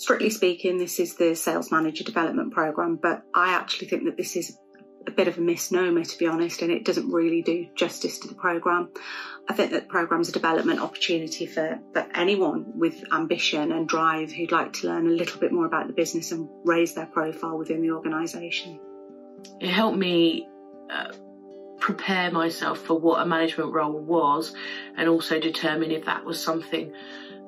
strictly speaking, this is the sales manager development program, but I actually think that this is a bit of a misnomer, to be honest, and it doesn't really do justice to the program. I think that the program's a development opportunity for, for anyone with ambition and drive who'd like to learn a little bit more about the business and raise their profile within the organisation. It helped me uh, prepare myself for what a management role was and also determine if that was something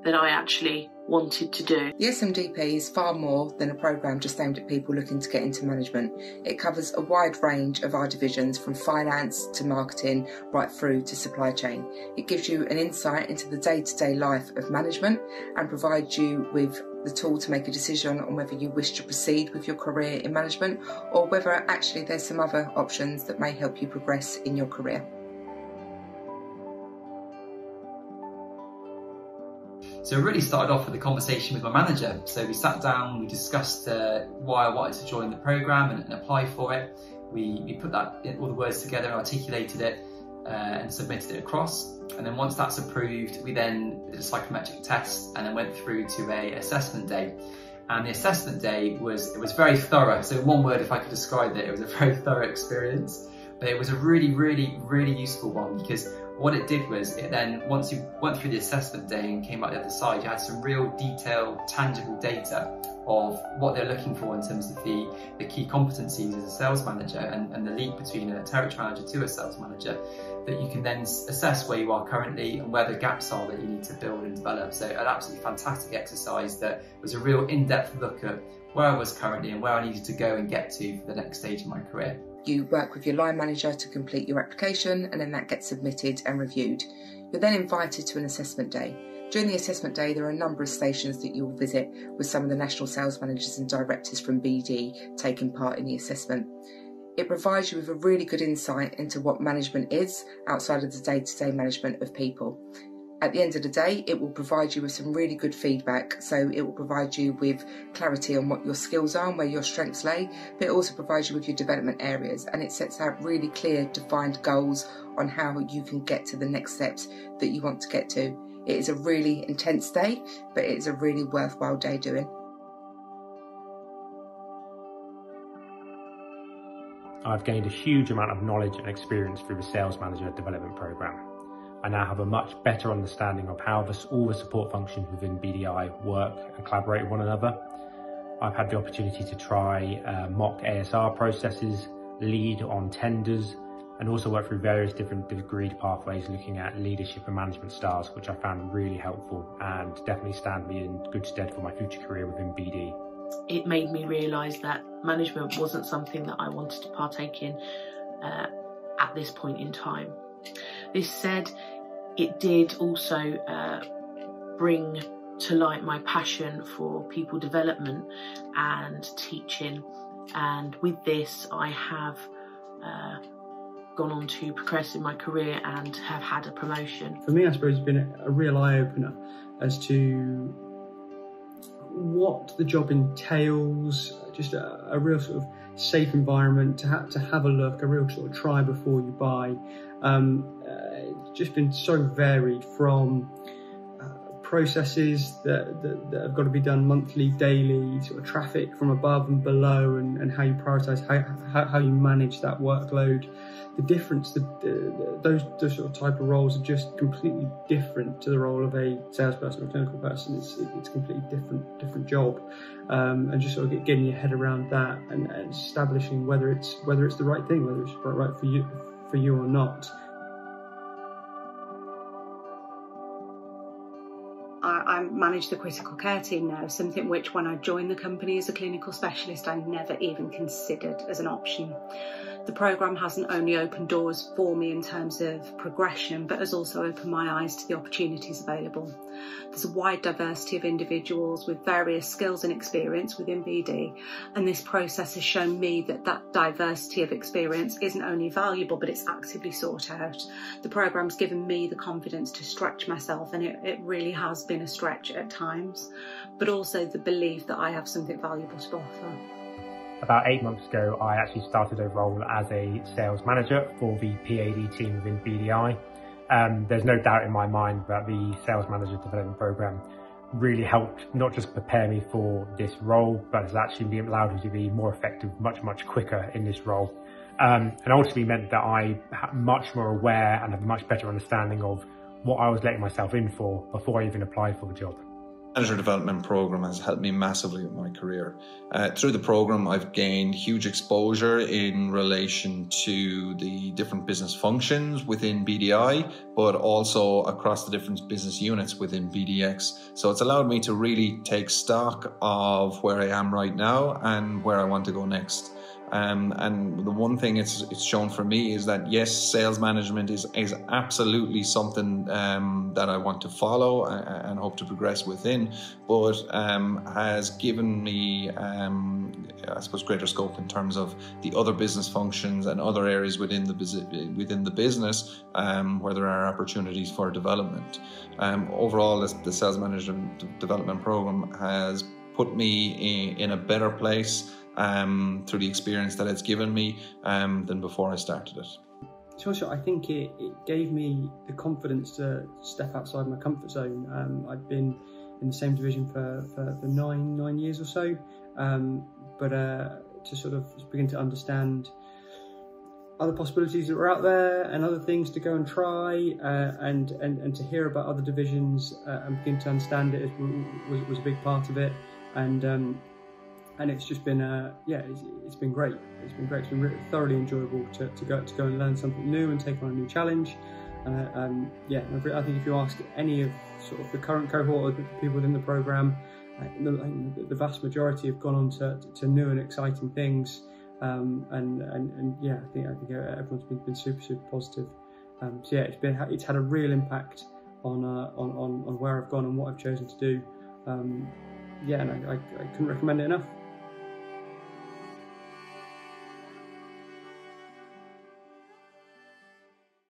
that I actually wanted to do. The SMDP is far more than a programme just aimed at people looking to get into management. It covers a wide range of our divisions from finance to marketing right through to supply chain. It gives you an insight into the day to day life of management and provides you with the tool to make a decision on whether you wish to proceed with your career in management or whether actually there's some other options that may help you progress in your career. So it really started off with a conversation with my manager. So we sat down, we discussed uh, why I wanted to join the program and, and, apply for it. We, we put that all the words together, and articulated it, uh, and submitted it across. And then once that's approved, we then did a psychometric test and then went through to a assessment day. And the assessment day was it was very thorough. So one word, if I could describe it, it was a very thorough experience. But it was a really, really, really useful one because what it did was it then, once you went through the assessment day and came out the other side, you had some real detailed, tangible data of what they're looking for in terms of the, the key competencies as a sales manager and, and the leap between a territory manager to a sales manager that you can then assess where you are currently and where the gaps are that you need to build and develop. So an absolutely fantastic exercise that was a real in-depth look at where I was currently and where I needed to go and get to for the next stage of my career. You work with your line manager to complete your application and then that gets submitted and reviewed. You're then invited to an assessment day. During the assessment day, there are a number of stations that you'll visit with some of the national sales managers and directors from BD taking part in the assessment. It provides you with a really good insight into what management is outside of the day to day management of people. At the end of the day, it will provide you with some really good feedback. So it will provide you with clarity on what your skills are and where your strengths lay, but it also provides you with your development areas and it sets out really clear, defined goals on how you can get to the next steps that you want to get to. It is a really intense day, but it is a really worthwhile day doing. I've gained a huge amount of knowledge and experience through the Sales Manager Development Programme. I now have a much better understanding of how the, all the support functions within BDI work and collaborate with one another. I've had the opportunity to try uh, mock ASR processes, lead on tenders, and also work through various different agreed pathways looking at leadership and management styles, which I found really helpful and definitely stand me in good stead for my future career within BD. It made me realise that management wasn't something that I wanted to partake in uh, at this point in time. This said, it did also uh, bring to light my passion for people development and teaching. And with this, I have uh, gone on to progress in my career and have had a promotion. For me, I suppose it's been a, real eye opener as to what the job entails, just a, a real sort of safe environment to, ha- to have a look, a real sort of try before you buy. Um, uh, just been so varied from uh, processes that, that, that, have got to be done monthly, daily, sort of traffic from above and below, and, and how you prioritize, how, how, how you manage that workload. The difference, the, the, those, those sort of type of roles are just completely different to the role of a salesperson or clinical person. It's, it's a completely different different job, um, and just sort of getting your head around that and, and establishing whether it's whether it's the right thing, whether it's right for you for you or not. I, manage the critical care team now, something which when I joined the company as a clinical specialist I never even considered as an option. The programme hasn't only opened doors for me in terms of progression, but has also opened my eyes to the opportunities available. There's a wide diversity of individuals with various skills and experience within BD, and this process has shown me that that diversity of experience isn't only valuable, but it's actively sought out. The programme's given me the confidence to stretch myself, and it, it really has been a stretch at times, but also the belief that I have something valuable to offer about eight months ago, I actually started a role as a sales manager for the PAD team within BDI. Um, there's no doubt in my mind that the sales manager development program really helped not just prepare me for this role, but has actually allowed me to be more effective much, much quicker in this role. Um, and ultimately meant that I am much more aware and have a much better understanding of what I was letting myself in for before I even applied for the job. Manager development program has helped me massively with my career. Uh, through the program, I've gained huge exposure in relation to the different business functions within BDI, but also across the different business units within BDX. So it's allowed me to really take stock of where I am right now and where I want to go next. Um, and the one thing it's it's shown for me is that yes, sales management is is absolutely something um, that I want to follow and hope to progress within, but um, has given me um, I suppose greater scope in terms of the other business functions and other areas within the within the business um, where there are opportunities for development. Um, overall, the sales management development program has put me in, in a better place um, through the experience that it's given me um, than before I started it. So I think it, it gave me the confidence to step outside my comfort zone. Um, I'd been in the same division for, for, for nine nine years or so, um, but uh, to sort of begin to understand other possibilities that were out there and other things to go and try uh, and, and and to hear about other divisions uh, and begin to understand it was, was a big part of it and um, and it's just been uh, yeah it's, it's been great. It's been great. It's been really thoroughly enjoyable to, to go to go and learn something new and take on a new challenge. Uh, um, yeah I think if you ask any of sort of the current cohort of people within the program uh, the, the, vast majority have gone on to, to new and exciting things. Um, and, and and yeah I think I think everyone's been, been super super positive. Um, so yeah it's been it's had a real impact on, uh, on on on where I've gone and what I've chosen to do. Um, yeah and I, I, I couldn't recommend it enough